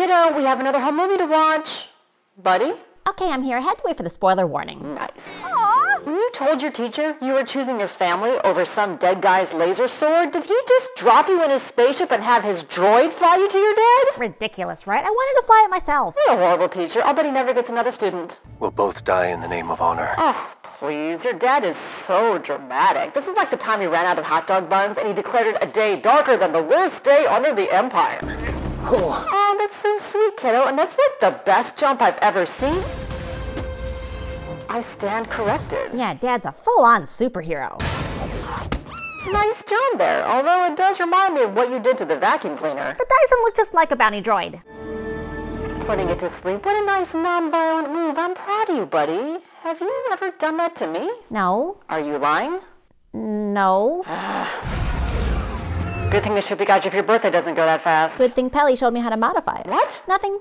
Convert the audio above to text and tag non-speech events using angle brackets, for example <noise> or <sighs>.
Kiddo, we have another home movie to watch. Buddy? Okay, I'm here. I had to wait for the spoiler warning. Nice. When you told your teacher you were choosing your family over some dead guy's laser sword, did he just drop you in his spaceship and have his droid fly you to your dad? Ridiculous, right? I wanted to fly it myself. You're a horrible teacher. I'll bet he never gets another student. We'll both die in the name of honor. Oh, please. Your dad is so dramatic. This is like the time he ran out of hot dog buns and he declared it a day darker than the worst day under the Empire. Oh, that's so sweet, kiddo. And that's like the best jump I've ever seen. I stand corrected. Yeah, Dad's a full-on superhero. Nice job there, although it does remind me of what you did to the vacuum cleaner. The Dyson looked just like a bounty droid. Putting it to sleep. What a nice non-violent move. I'm proud of you, buddy. Have you ever done that to me? No, Are you lying? no. <sighs> Good thing the ship we got you for your birthday doesn't go that fast. Good thing Peli showed me how to modify it. What? Nothing.